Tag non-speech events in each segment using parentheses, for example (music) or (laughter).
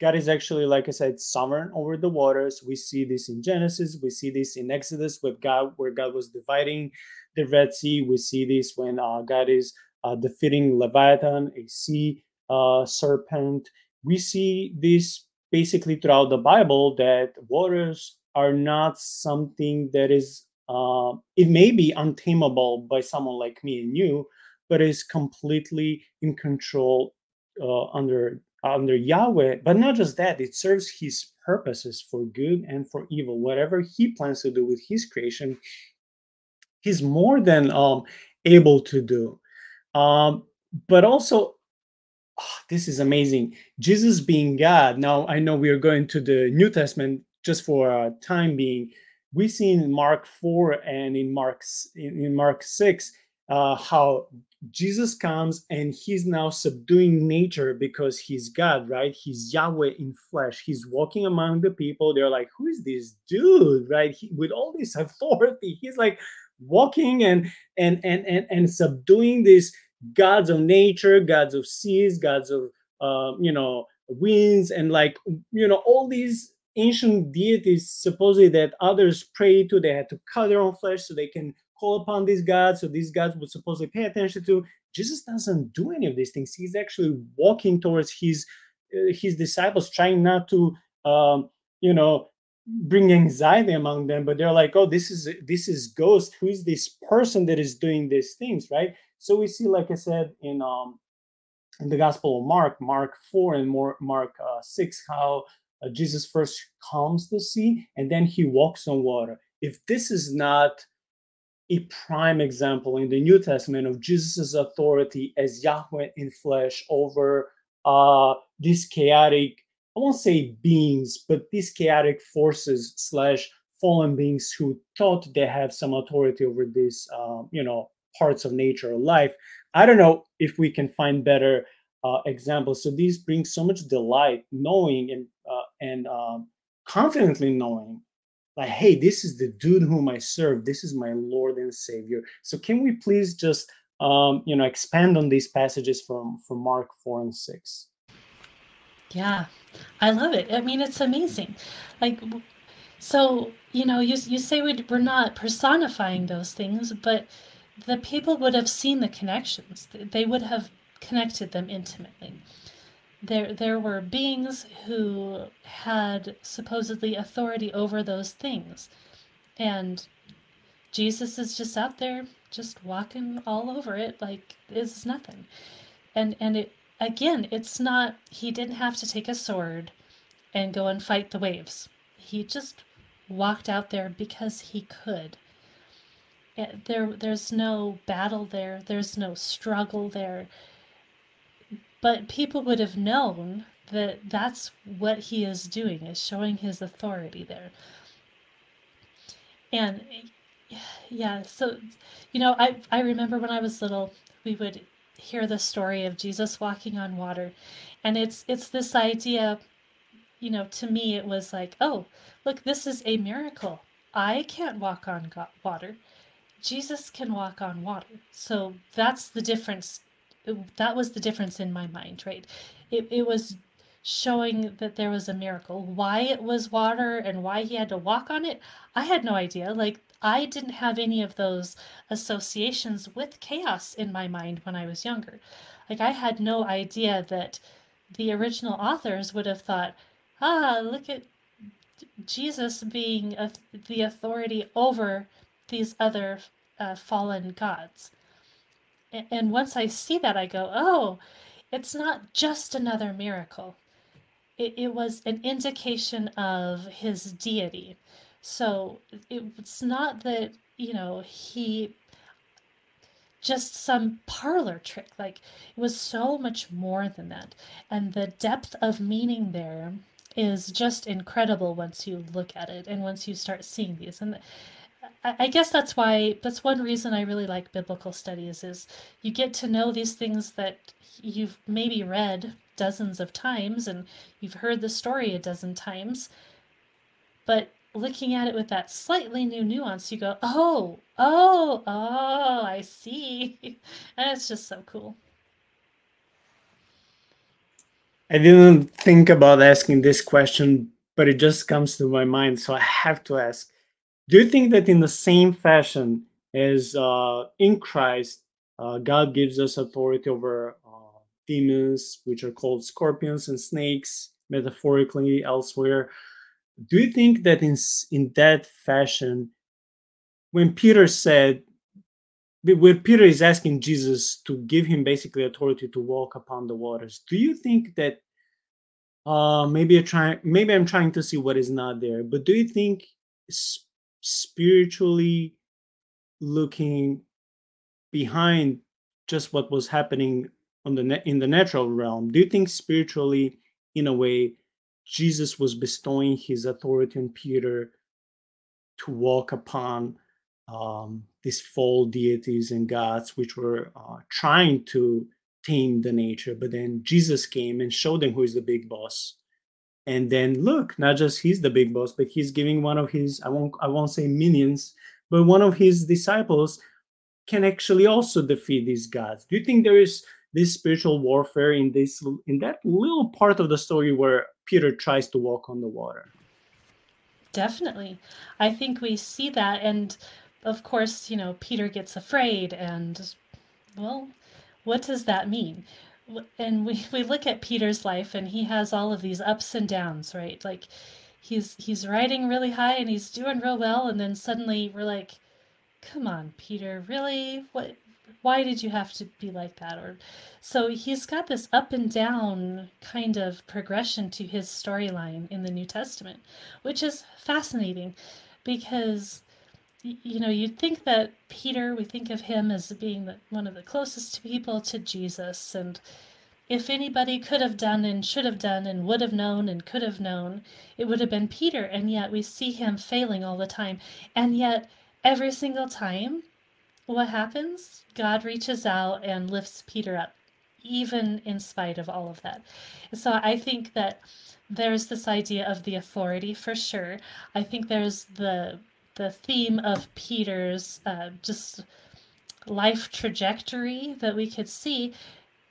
God is actually, like I said, sovereign over the waters. We see this in Genesis. We see this in Exodus with God, where God was dividing the Red Sea. We see this when uh, God is uh, defeating Leviathan, a sea uh, serpent. We see this basically throughout the Bible that waters are not something that is, uh, it may be untamable by someone like me and you, but is completely in control uh, under under Yahweh. But not just that, it serves His purposes for good and for evil. Whatever He plans to do with His creation, He's more than um, able to do. Um, but also, oh, this is amazing. Jesus being God. Now I know we are going to the New Testament just for a time being. We see in Mark four and in Mark in Mark six uh, how Jesus comes and he's now subduing nature because he's God, right? He's Yahweh in flesh. He's walking among the people. They're like, who is this dude, right? He, with all this (laughs) authority, he's like walking and and and and, and subduing these gods of nature, gods of seas, gods of um, you know winds, and like you know all these ancient deities supposedly that others pray to. They had to cut their own flesh so they can call upon these gods, so these gods would supposedly pay attention to. Jesus doesn't do any of these things. He's actually walking towards his uh, his disciples, trying not to, um, you know, bring anxiety among them. But they're like, "Oh, this is this is ghost. Who is this person that is doing these things?" Right. So we see, like I said, in um in the Gospel of Mark, Mark four and more Mark uh, six, how uh, Jesus first calms the sea and then he walks on water. If this is not a prime example in the New Testament of Jesus' authority as Yahweh in flesh over uh, these chaotic, I won't say beings, but these chaotic forces slash fallen beings who thought they have some authority over these, uh, you know, parts of nature or life. I don't know if we can find better uh, examples. So these bring so much delight, knowing and uh, and um, confidently knowing like hey this is the dude whom i serve. This is my lord and savior. So can we please just um, you know expand on these passages from from mark 4 and 6 yeah. I love it. I mean it's amazing. Like so you know you, you say we, we're not personifying those things but the people would have seen the connections. They would have connected them intimately there there were beings who had supposedly authority over those things. And jesus is just out there just walking all over it like it's nothing. And and it again it's not he didn't have to take a sword and go and fight the waves. He just walked out there because he could. Eh, there there's no battle there. There's no struggle there but people would have known that that's what he is doing, is showing his authority there. And yeah, so, you know, I, I remember when I was little, we would hear the story of Jesus walking on water. And it's it's this idea, you know, to me it was like, oh, look, this is a miracle. I can't walk on water. Jesus can walk on water. So that's the difference that was the difference in my mind, right? It, it was showing that there was a miracle. Why it was water and why he had to walk on it, I had no idea. Like, I didn't have any of those associations with chaos in my mind when I was younger. Like, I had no idea that the original authors would have thought, ah, look at Jesus being a, the authority over these other uh, fallen gods and once I see that, I go, oh, it's not just another miracle. It, it was an indication of his deity. So it's not that, you know, he just some parlor trick. Like it was so much more than that. And the depth of meaning there is just incredible once you look at it and once you start seeing these. And I guess that's why that's one reason I really like biblical studies is you get to know these things that you've maybe read dozens of times and you've heard the story a dozen times. But looking at it with that slightly new nuance, you go, oh, oh, oh, I see. (laughs) and it's just so cool. I didn't think about asking this question, but it just comes to my mind, so I have to ask. Do you think that in the same fashion as uh, in Christ, uh, God gives us authority over uh, demons, which are called scorpions and snakes, metaphorically elsewhere? Do you think that in in that fashion, when Peter said, when Peter is asking Jesus to give him basically authority to walk upon the waters, do you think that uh maybe I try maybe I'm trying to see what is not there, but do you think spiritually looking behind just what was happening on the in the natural realm, do you think spiritually, in a way, Jesus was bestowing his authority on Peter to walk upon um, these false deities and gods which were uh, trying to tame the nature. But then Jesus came and showed them who is the big boss. And then look, not just he's the big boss, but he's giving one of his I won't I won't say minions, but one of his disciples can actually also defeat these gods. Do you think there is this spiritual warfare in this in that little part of the story where Peter tries to walk on the water? Definitely. I think we see that and of course, you know, Peter gets afraid and well, what does that mean? And we, (laughs) we look at Peter's life and he has all of these ups and downs, right? Like he's he's riding really high and he's doing real well and then suddenly we're like, "Come on, Peter, really? What why did you have to be like that?" Or so he's got this up and down kind of progression to his storyline in the New Testament, which is fascinating because you know, you'd think that Peter, we think of him as being the, one of the closest people to Jesus. And if anybody could have done and should have done and would have known and could have known, it would have been Peter. And yet we see him failing all the time. And yet, every single time, what happens? God reaches out and lifts Peter up, even in spite of all of that. So I think that there's this idea of the authority for sure. I think there's the the theme of Peter's uh, just life trajectory that we could see.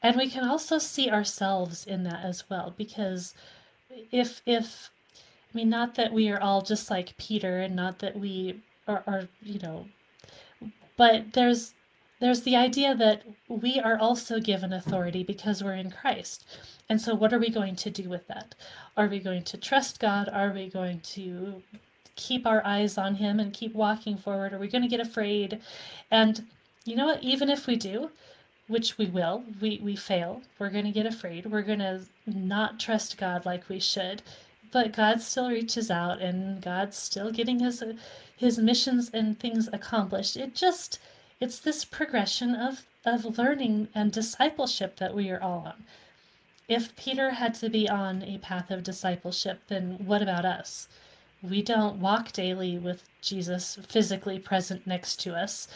And we can also see ourselves in that as well, because if, if, I mean, not that we are all just like Peter and not that we are, are you know, but there's, there's the idea that we are also given authority because we're in Christ. And so, what are we going to do with that? Are we going to trust God? Are we going to keep our eyes on him and keep walking forward? Are we going to get afraid? And you know what? Even if we do, which we will, we, we fail, we're going to get afraid. We're going to not trust God like we should. But God still reaches out and God's still getting his his missions and things accomplished. It just it's this progression of of learning and discipleship that we are all on. If Peter had to be on a path of discipleship, then what about us? We don't walk daily with Jesus physically present next to us.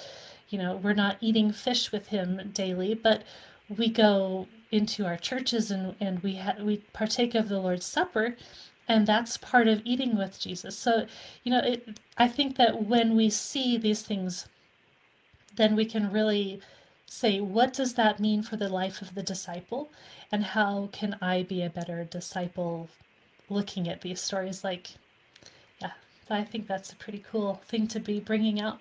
You know, we're not eating fish with him daily, but we go into our churches and, and we ha- we partake of the Lord's Supper, and that's part of eating with Jesus. So, you know, it, I think that when we see these things, then we can really say, what does that mean for the life of the disciple? And how can I be a better disciple looking at these stories like I think that's a pretty cool thing to be bringing out.